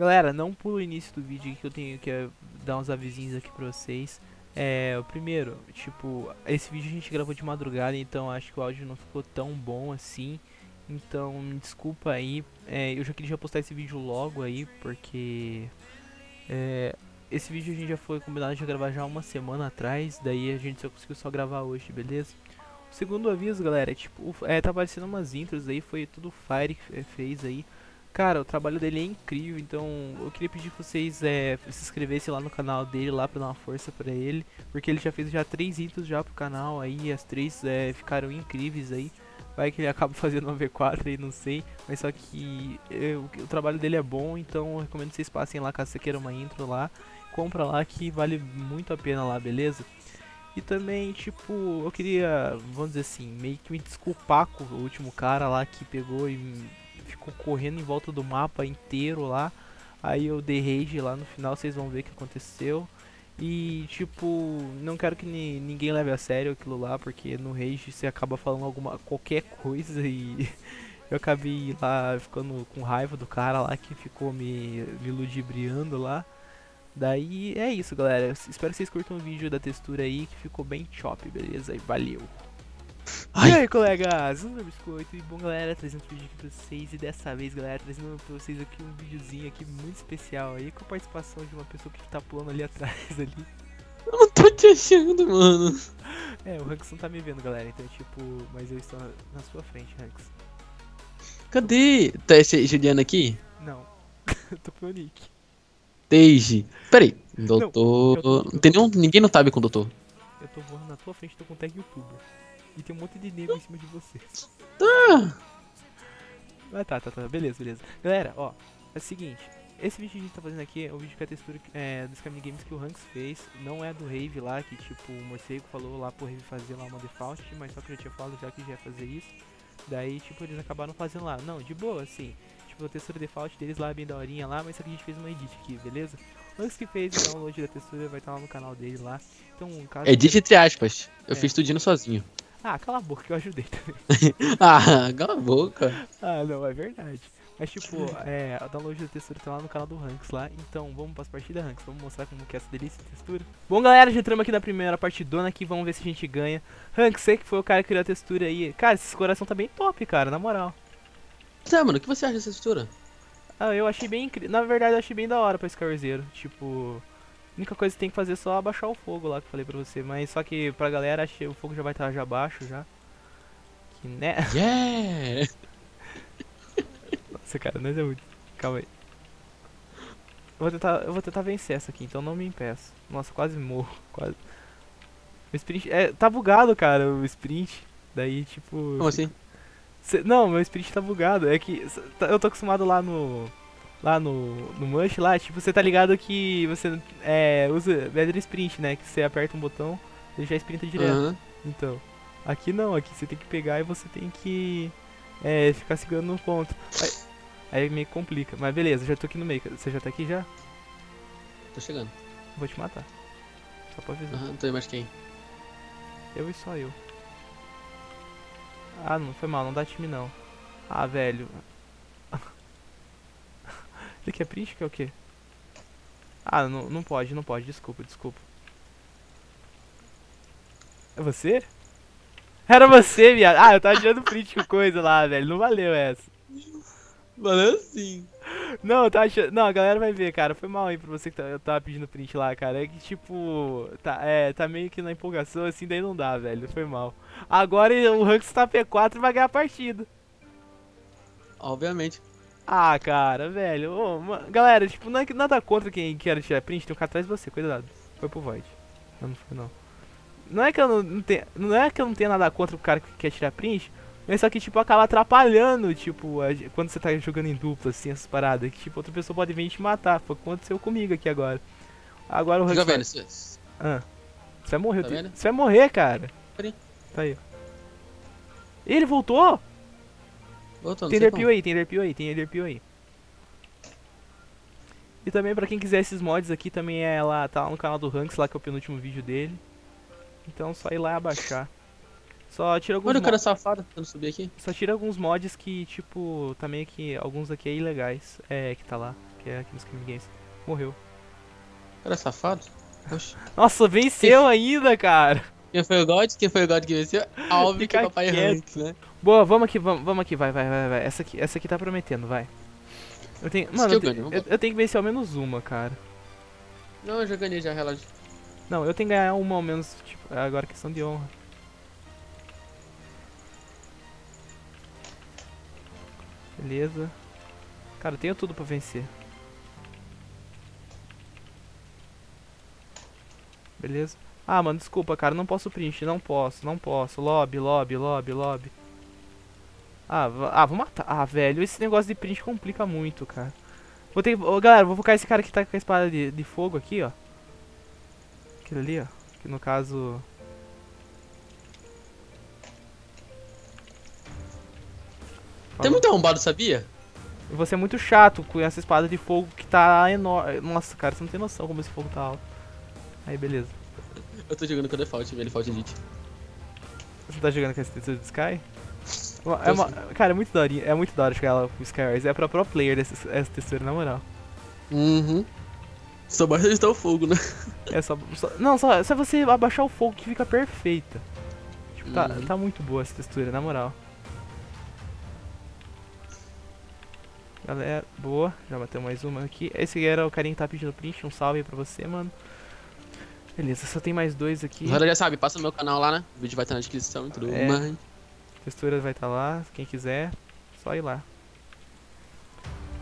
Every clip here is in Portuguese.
Galera, não pula o início do vídeo que eu tenho que eh, dar uns avisinhos aqui pra vocês. É, o primeiro, tipo, esse vídeo a gente gravou de madrugada, então acho que o áudio não ficou tão bom assim. Então, me desculpa aí. É, eu já queria postar esse vídeo logo aí, porque é, esse vídeo a gente já foi combinado de gravar já uma semana atrás, daí a gente só conseguiu só gravar hoje, beleza? O segundo aviso, galera, é tipo, é, tá aparecendo umas intros aí, foi tudo Fire que fez aí. Cara, o trabalho dele é incrível, então eu queria pedir que vocês é, se inscrevessem lá no canal dele, lá pra dar uma força pra ele. Porque ele já fez já três intros já pro canal aí, as três é, ficaram incríveis aí. Vai que ele acaba fazendo uma V4 aí, não sei. Mas só que eu, o trabalho dele é bom, então eu recomendo que vocês passem lá caso você queira uma intro lá. Compra lá que vale muito a pena lá, beleza? E também, tipo, eu queria, vamos dizer assim, meio que me desculpar com o último cara lá que pegou e ficou correndo em volta do mapa inteiro lá. Aí eu dei rage lá no final, vocês vão ver o que aconteceu. E tipo, não quero que ni ninguém leve a sério aquilo lá, porque no rage você acaba falando alguma qualquer coisa e eu acabei lá ficando com raiva do cara lá que ficou me, me ludibriando lá. Daí é isso, galera. Espero que vocês curtam o vídeo da textura aí, que ficou bem chop, beleza? E valeu! Ai. E aí, colegas? Um biscoito. E bom, galera, trazendo um vídeo aqui pra vocês. E dessa vez, galera, trazendo pra vocês aqui um videozinho aqui muito especial aí, com a participação de uma pessoa que tá pulando ali atrás ali. Eu não tô te achando, mano. É, o Hanks não tá me vendo, galera. Então, tipo, mas eu estou na sua frente, Hanks. Cadê? Tá esse Juliano aqui? Não. tô pro Nick. Desde. Peraí. Doutor. Não, tô, não tem nenhum. Ninguém no tab com o doutor. Eu tô voando na tua frente, tô com tag youtuber. E tem um monte de nego em cima de você. Ah. ah, tá, tá, tá. Beleza, beleza. Galera, ó, é o seguinte. Esse vídeo que a gente tá fazendo aqui é o vídeo com a textura é, dos Camini Games que o Hanks fez. Não é do Rave lá, que tipo, o morcego falou lá pro Rave fazer lá uma default, mas só que eu já tinha falado já que já ia fazer isso. Daí, tipo, eles acabaram fazendo lá. Não, de boa, assim. Tipo, a textura default deles lá é bem daorinha lá, mas só que a gente fez uma edit aqui, beleza? Antes que fez o download da textura vai estar tá lá no canal dele lá. Então, caso... Edit entre aspas. Eu é. fiz tudinho sozinho. Ah, cala a boca que eu ajudei também. ah, cala a boca. Ah, não, é verdade. Mas tipo, é, o download da textura tá lá no canal do Ranks lá. Então vamos para as partidas Ranks. Vamos mostrar como que é essa delícia de textura. Bom galera, já entramos aqui na primeira partidona aqui. Vamos ver se a gente ganha. Ranks, você que foi o cara que criou a textura aí. Cara, esse coração tá bem top, cara, na moral. Tá, mano, o que você acha dessa textura? Ah, eu achei bem incrível. Na verdade, eu achei bem da hora pra Scarzeiro. Tipo, a única coisa que tem que fazer é só abaixar o fogo lá que eu falei pra você. Mas só que pra galera, o fogo já vai estar já baixo já. Que né? Yeah! Nossa, cara, nós é muito. Calma aí. Eu vou tentar, eu vou tentar vencer essa aqui, então não me impeça. Nossa, quase morro, quase. O sprint é, tá bugado, cara, o sprint. Daí, tipo, Como assim? Cê, não, meu sprint tá bugado. É que tá, eu tô acostumado lá no lá no, no Mush lá, tipo, você tá ligado que você é, usa Better Sprint, né? Que você aperta um botão e já sprinta direto. Uhum. Então, aqui não, aqui você tem que pegar e você tem que é, ficar segurando no ponto. Aí, aí meio que complica. Mas beleza, já tô aqui no meio. Você já tá aqui já? Tô chegando. Vou te matar. Só pra avisar. Aham, uhum, tô mais quem? Eu e só eu. Ah, não foi mal, não dá time não. Ah, velho. Isso aqui é print que é o quê? Ah, não, não pode, não pode, desculpa, desculpa. É você? Era você, viado. Ah, eu tava tirando print com coisa lá, velho. Não valeu essa. Valeu sim. Não, eu tava achando... Não, a galera vai ver, cara. Foi mal aí pra você que tá, eu tava pedindo print lá, cara. É que, tipo... Tá, é, tá meio que na empolgação, assim, daí não dá, velho. Foi mal. Agora o Ranks tá P4 e vai ganhar a partida. Obviamente. Ah, cara, velho. Galera, tipo, não é que nada contra quem quer tirar print, tem um cara atrás de você, cuidado. Foi pro Void. Não, não foi não. Não é que eu não, não tenho. Não é que eu não tenho nada contra o cara que quer tirar print, mas só que, tipo, acaba atrapalhando, tipo, a, quando você tá jogando em dupla, assim, essas paradas. Que, tipo, outra pessoa pode vir te matar. Foi o que aconteceu comigo aqui agora. Agora o Fica vendo, Ah. Você vai morrer, tá você vai morrer, cara. Peraí. Tá aí. Ele voltou? Voltou, tem Derpio aí, tem Derpio aí, tem Derpio aí. E também pra quem quiser esses mods aqui, também é lá, tá lá no canal do Ranks, lá que é o penúltimo vídeo dele. Então só ir lá e abaixar. Só tira alguns Olha o cara safado tentando subir aqui. Só tira alguns mods que, tipo, também que alguns aqui é ilegais. É, que tá lá. que é aqui nos Game Games. Morreu. Cara safado. Oxe. Nossa, venceu ainda, cara. Quem foi o God? Quem foi o God que venceu? Óbvio que é Papai. Ranks, né? Boa, vamos aqui, vamos, vamos aqui, vai, vai, vai, vai. Essa aqui, essa aqui tá prometendo, vai. Eu tenho, mano, eu, ganho, eu, eu tenho que vencer ao menos uma, cara. Não, eu já ganhei já, relógio. Não, eu tenho que ganhar uma ao menos, tipo, é agora questão de honra. Beleza. Cara, eu tenho tudo pra vencer. Beleza. Ah, mano, desculpa, cara, não posso print, não posso, não posso. Lobby, lobby, lobby, lobby. Ah, ah, vou matar. Ah, velho, esse negócio de print complica muito, cara. Vou ter que... Ô, galera, vou focar esse cara que tá com a espada de, de fogo aqui, ó. Aquele ali, ó. Que no caso. Tem muito arrombado, sabia? Você é muito chato com essa espada de fogo que tá enorme. Nossa, cara, você não tem noção como esse fogo tá alto. Aí, beleza. Eu tô jogando com o Default, velho, Default Elite. Você tá jogando com textura de Sky? É uma, cara, é muito da hora, é muito da hora jogar ela com Skywars. É pra pro player dessa, essa textura, na moral. Uhum. Só basta estar o fogo, né? É só, só- Não, só, só você abaixar o fogo que fica perfeita. Tipo, tá, Uhum. tá muito boa essa textura, na moral. Galera, boa. Já bateu mais uma aqui. Esse aqui era o carinha que tá pedindo print. Um salve aí pra você, mano. Beleza, só tem mais dois aqui. Agora já sabe, passa no meu canal lá, né? O vídeo vai estar na descrição e tudo É. mais. Textura vai estar lá, quem quiser, só ir lá.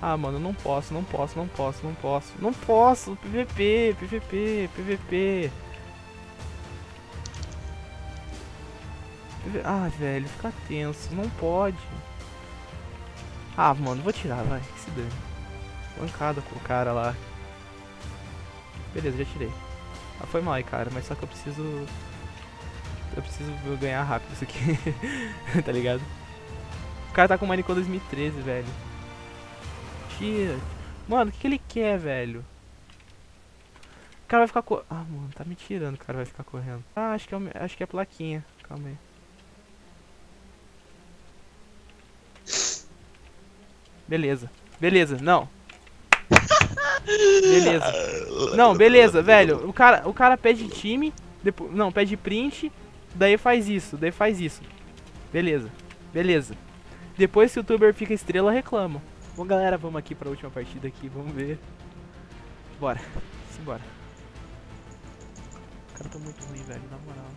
Ah, mano, não posso, não posso, não posso, não posso. Não posso, PVP, PVP, PVP. PV... Ah, velho, fica tenso, não pode. Ah, mano, vou tirar, vai, que se dane. Bancada com o cara lá. Beleza, já tirei. Ah, foi mal aí, cara, mas só que eu preciso eu preciso ganhar rápido isso aqui. tá ligado? O cara tá com o Minecon 2013, velho. Tira. Mano, o que, que ele quer, velho? O cara vai ficar co... Ah, mano, tá me tirando, o cara vai ficar correndo. Ah, acho que é, acho que é a plaquinha. Calma aí. Beleza. Beleza, não. Beleza. Não, beleza, velho. O cara, o cara pede time, depois, não, pede print, daí faz isso, daí faz isso. Beleza. Beleza. Depois se o youtuber fica estrela, reclama. Bom, galera, vamos aqui pra última partida aqui, vamos ver. Bora. Simbora. O cara tá muito ruim, velho, na moral.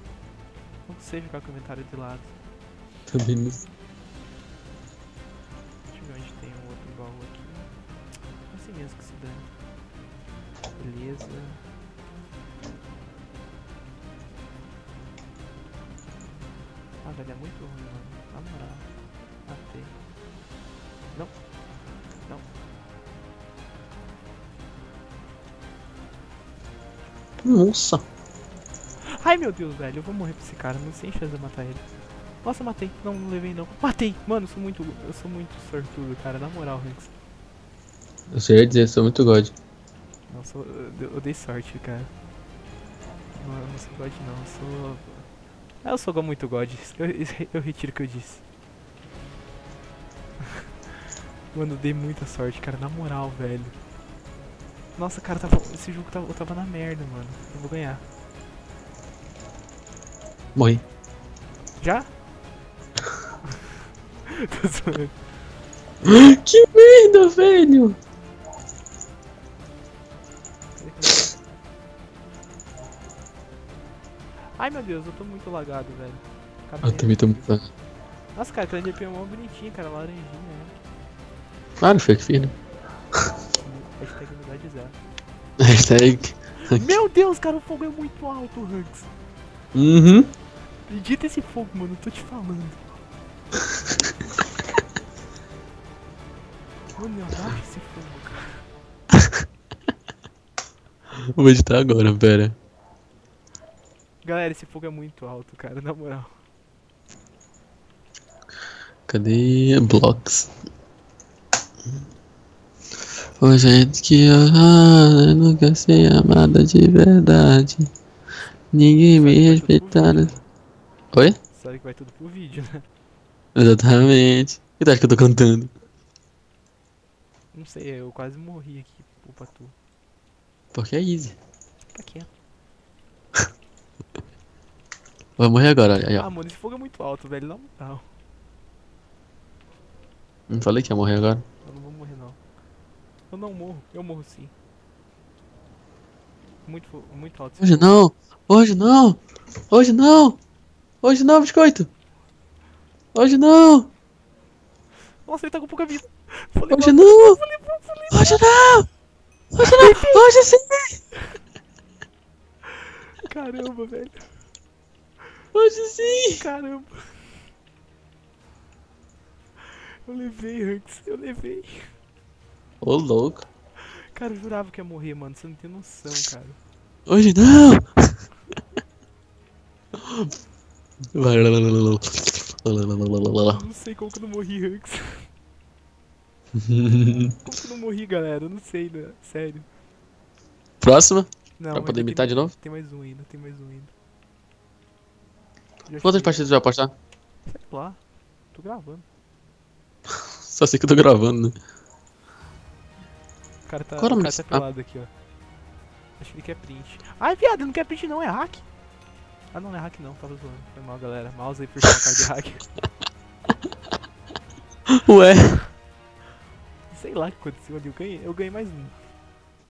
Não sei ficar comentário de lado. Também não. Deixa eu ver onde tem um outro baú aqui. Assim mesmo que se dane. Beleza. Velho, é muito ruim, mano. Na moral. Matei. Não. Não. Nossa. Ai, meu Deus, velho. Eu vou morrer pra esse cara. Não sem chance de matar ele. Nossa, matei. Não, não levei não. Matei. Mano, eu sou muito, eu sou muito sortudo, cara. Na moral, Hanks. Eu sei ia dizer, sou muito God. Nossa, eu, eu- eu dei sorte, cara. Não, eu não sou God não, eu sou. Ah, eu sou muito God. Eu, eu retiro o que eu disse. Mano, eu dei muita sorte, cara, na moral, velho. Nossa, cara, tava, esse jogo tava, eu tava na merda, mano. Eu vou ganhar. Morri. Já? Tô zoando. que merda, velho! Ai meu Deus, eu tô muito lagado, velho. Acabei- Eu também tô muito. Nossa, cara, aquele DP é mó bonitinho, cara, laranjinha, né? Não foi que fiz, né? Hashtag umidade zero. Hashtag. Meu Deus, cara, o fogo é muito alto, Hanks. Uhum. Edita esse fogo, mano, eu tô te falando. Mano, abaixa esse fogo, cara. Vou editar agora, pera. Galera, esse fogo é muito alto, cara, na moral. Cadê blocks? O jeito que eu, nunca ser amada de verdade. Ninguém me vídeo, né? Oi? Sabe que vai tudo pro vídeo, né? Exatamente. Que acha que eu tô cantando? Não sei, eu quase morri aqui, pra tu. Porque é easy. Fica quieto. Vai morrer agora, olha aí, ó. Ah, mano, esse fogo é muito alto, velho. Na moral. Não falei que ia morrer agora. Eu não vou morrer, não. Eu não morro. Eu morro sim. Muito, muito alto. Hoje não! Hoje não! Hoje não! Hoje não, biscoito! Hoje não! Nossa, ele tá com pouca vida. Levar, Hoje não! vou levar, vou levar. Hoje não! Hoje não! Hoje sim! Caramba, velho. Hoje sim! Caramba! Eu levei, Hanks, eu levei. Ô louco! Cara, eu jurava que ia morrer, mano. Você não tem noção, cara. Hoje não! não sei como que eu não morri, Hanks. como que eu não morri, galera? Eu não sei, né? sério. Próxima? Não, pra poder imitar tem, de novo? Tem mais um ainda, tem mais um ainda. Quantas partidas você vai apostar? Sei lá. Tô gravando. Só sei que eu tô gravando, né? O cara tá, Qual é o cara tá pelado aqui, ó. Acho que ele quer print. Ai, viado, ele não quer print não, é hack. Ah, não, não é hack não, tava zoando. Foi mal, galera. Mouse aí por cima, cara de hack. Ué! Sei lá o que aconteceu ali, eu ganhei, eu ganhei mais um.